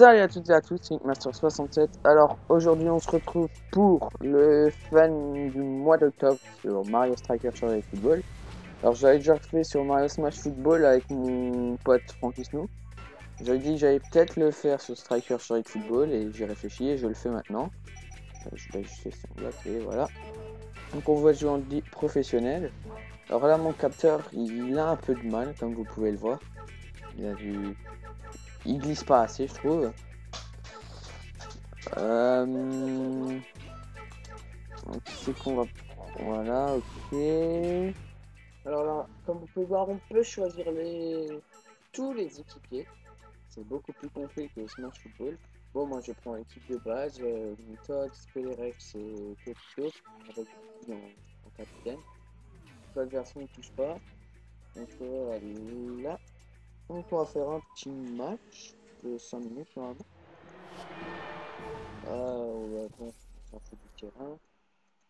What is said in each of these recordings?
Salut à toutes et à tous, c'est Master67. Alors aujourd'hui on se retrouve pour le fan du mois d'octobre sur Mario Striker sur les football. Alors j'avais déjà fait sur Mario Smash Football avec mon pote Frankie Snow. J'avais dit que j'allais peut-être le faire sur Striker sur les football et j'ai réfléchi et je le fais maintenant. Euh, Je vais juste et voilà. Donc on va jouer en di- professionnel. Alors là mon capteur il a un peu de mal comme vous pouvez le voir. Il a du il glisse pas assez, je trouve. Euh... C'est qu'on va. Voilà, ok. Alors là, comme vous pouvez voir, on peut choisir les tous les équipiers. C'est beaucoup plus complet que Smash Football. Bon, moi je prends l'équipe de base, euh, Todd, Spelerex et Tokyo, avec en, en capitaine. De version ne touche pas. Donc voilà. Donc on va faire un petit match de 5 minutes normalement. Ah du terrain.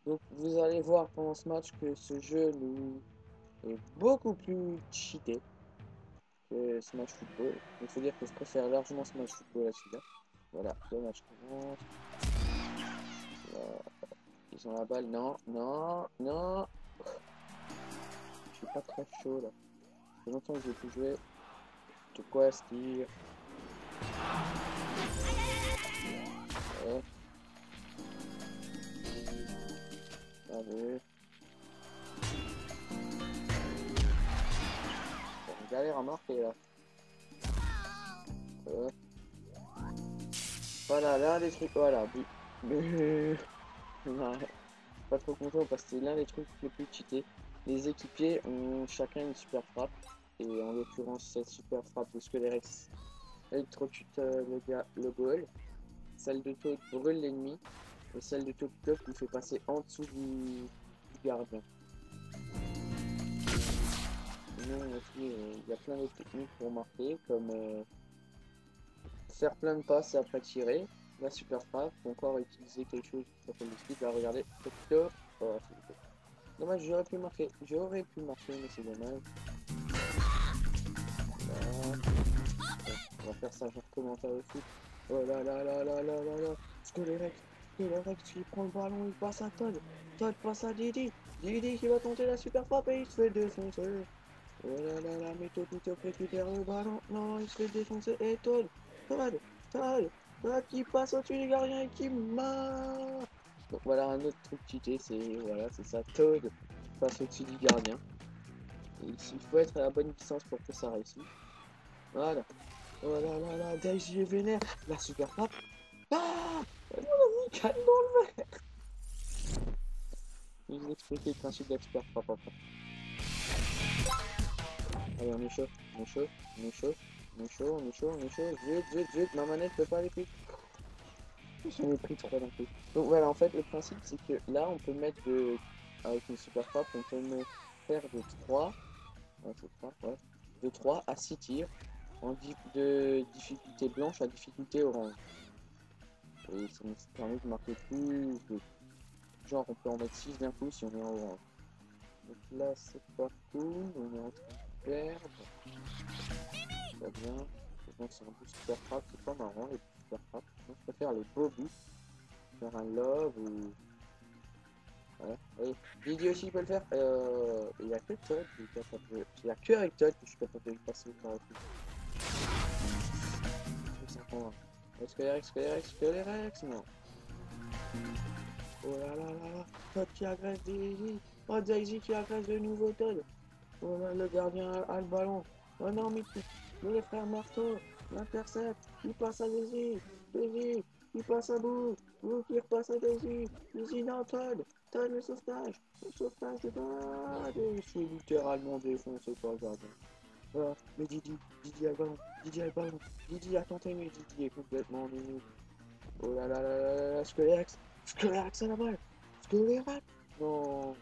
Donc vous allez voir pendant ce match que ce jeu nous est beaucoup plus cheaté que Smash Football. Il faut dire que je préfère largement Smash Football à celui-là. Voilà, le match commence. Ils ont la balle, non, non, non. Je suis pas très chaud là. Fait longtemps que j'ai plus joué. Dire Ouais. Allez. On galère à marquer là. Voilà, l'un des trucs, voilà. Ouais. Pas trop content parce que c'est l'un des trucs les plus cheatés. Les équipiers ont chacun une super frappe. Et en l'occurrence, cette super frappe de Skelerex électrocute euh, le, ga- le goal. Celle de Toad brûle l'ennemi. Et celle de Top Top lui fait passer en dessous du, du gardien. Euh, il y a plein d'autres techniques pour marquer, comme euh, faire plein de passes et après tirer. La super frappe, encore utiliser quelque chose qui s'appelle le speed. Là, regardez, Top Top. Oh, beau. Dommage, j'aurais pu marquer. J'aurais pu marquer, mais c'est dommage. On va faire ça genre commentaire de foot. Oh là là là là là là là. Scolerex, Scolerex qui prend le ballon, il passe à Todd. Todd passe à Didi. Didi qui va tenter la super frappe et il se fait défoncer. Oh là là là, mais Todd Todd récupère le ballon. Non, il se fait défoncer. Et Todd, Todd, Todd, Todd qui passe au-dessus des gardiens et qui marque. Donc voilà un autre truc cheaté, c'est voilà, c'est ça, Toad passe au-dessus du gardien. Il faut être à la bonne distance pour que ça réussisse. Voilà. Oh là là là, Daisy est vénère. La super frappe. Ah m'a mis calme dans le verre. Je vous expliquer le principe de la super frappe. Allez, on est chaud, on est chaud, on est chaud, on est chaud, on est chaud, on est chaud. Vite, vite, vite, ma manette peut pas aller plus. J'en ai pris trois d'un coup. Donc voilà, en fait, le principe, c'est que là, on peut mettre de... Avec une super frappe, on peut me faire de 3... Ouais, c'est 3, ouais. De 3 à 6 tirs en de difficulté blanche à difficulté orange. Et ça nous permet de marquer plus de... Genre, on peut en mettre 6 d'un coup si on est en orange. Donc là, c'est pas cool, on est en train de perdre. Bien. Donc, c'est un peu super frappe, c'est pas marrant, les super frappes. Je préfère les beaux. Faire un love ou... Didi aussi peut le faire. Euh, il y a que Todd. Il y a que avec Todd que je suis capable de passer par pas. Est-ce que Rex, Rex, que Rex Non. Oh là là là là. Todd qui agresse Daisy. Oh Daisy qui agresse de nouveau Todd. Oh là, le gardien a, le ballon. Oh non, mais, mais les frères Marteau l'intercepte. Il passe à Daisy. Daisy. Il passe à bout. Bout qui repasse à Daisy. Daisy non, Todd. Todd le sauvetage. Le sauvetage de Todd. Et il se fait littéralement défoncer par. Ah, mais Didi, Didi a le ballon, Didi a le ballon, Didi a tenté, mais Didi est complètement nul. Oh là là là là là là, Scolarex, Scolarex à la balle, Scolarex Non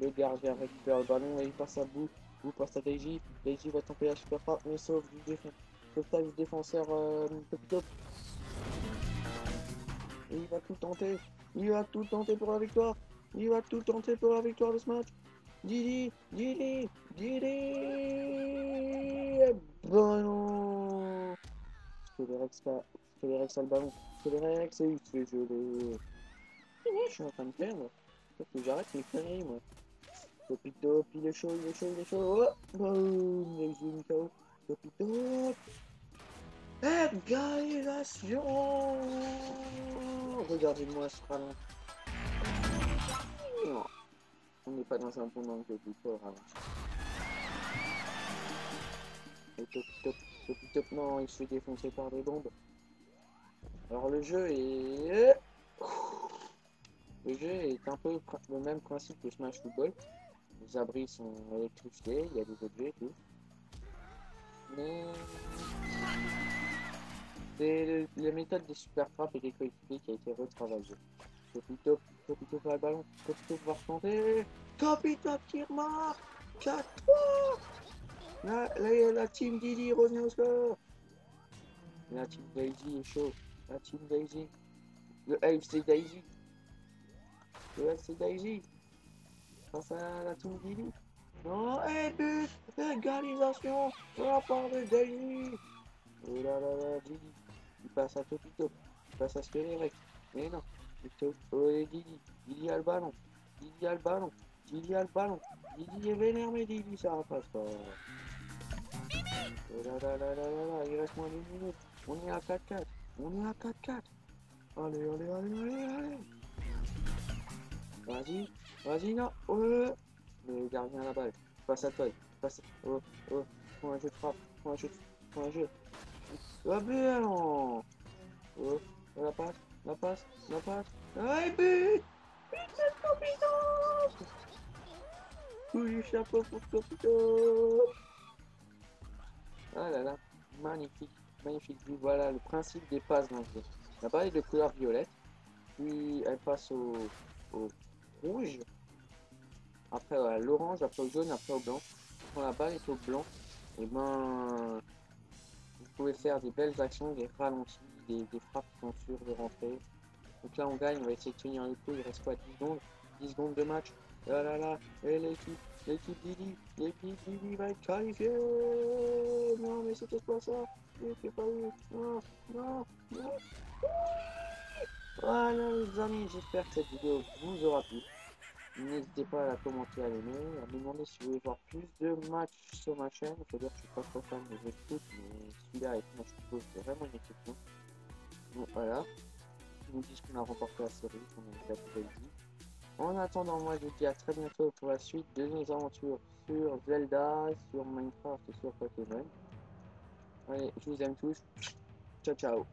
Le gardien récupère le ballon et il passe à bout, bout passe à Daisy, Daisy va tenter la super frappe, mais sauve du défenseur, sauvetage du défenseur euh, top top. Et il va tout tenter, il va tout tenter pour la victoire, il va tout tenter pour la victoire de ce match. Didi, Didi, Didi. Ben non. Pas. A le ballon. Skélérex, et il se fait geler. Je suis en train de perdre. Faut que j'arrête mes conneries, moi. Topito, il est chaud, il est chaud, il est chaud. Oh, boum, il est une KO. Topito. Égalisation Regardez-moi ce ralenti. Non. On n'est pas dans un bon angle du corps. Et top, top, top, top, non, il se fait défoncer par des bombes. Alors le jeu est... Le jeu est un peu le même principe que Smash Football. Les abris sont électrifiés, il y a des objets et tout. Mais... C'est la méthode des super frappes et des coéquipiers qui a été retravaillée. Topito, Topito va le ballon, Topito va retenter, Topito qui remarque 4 Là, là, il y a la team Didi revient au score. La team Daisy est chaud. La team Daisy. Le AFC Daisy. Le AFC Daisy. Face à la team Didi. Non, et but Égalisation de la part de Daisy. Oh là là là, Didi. Il passe à Topito. Il passe à Skellerec. Mais non. Didi. Didi a le ballon. Didi a le ballon. Didi a le ballon. Didi est vénère, mais Didi, ça passe pas. Oh là là là là là là, il reste moins d'une minute. On est à 4-4. On est à 4-4. Allez, allez, allez, allez, allez. Vas-y, vas-y, non. Oh, le gardien à la balle. Passe à toi. Passe. Oh, oh. Prends un jeu de frappe. Prends un jeu. Prends un jeu. Oh, bien. Oh, la passe, la passe, la passe. Ah, but Putain de compétence Oui, chapeau pour Topito ah là là, magnifique, magnifique vue. Voilà le principe des passes dans le jeu. La balle est de couleur violette, puis elle passe au, au rouge, après à l'orange, après au jaune, après au blanc. Quand la balle est au blanc, et eh ben vous pouvez faire des belles actions, des ralentis, des, frappes qui sont sûres de rentrer. Donc là on gagne, on va essayer de tenir le coup, il reste quoi 10 secondes? 10 secondes de match. Là là là, et l'équipe L'équipe Didi, l'équipe Didi va être qualifiée Non, mais c'était quoi ça C'est pas eu Non, non, non Voilà les amis, j'espère que cette vidéo vous aura plu. N'hésitez pas à la commenter, à l'aimer, à me demander si vous voulez voir plus de matchs sur ma chaîne. Il faut dire que je suis pas trop fan de jeux de mais celui-là avec je trouve c'est vraiment une exception. Donc voilà. Je vous dis qu'on a remporté la série, comme on vous l'a dit. En attendant, moi je vous dis à très bientôt pour la suite de nos aventures sur Zelda, sur Minecraft et sur Pokémon. Allez, je vous aime tous. Ciao ciao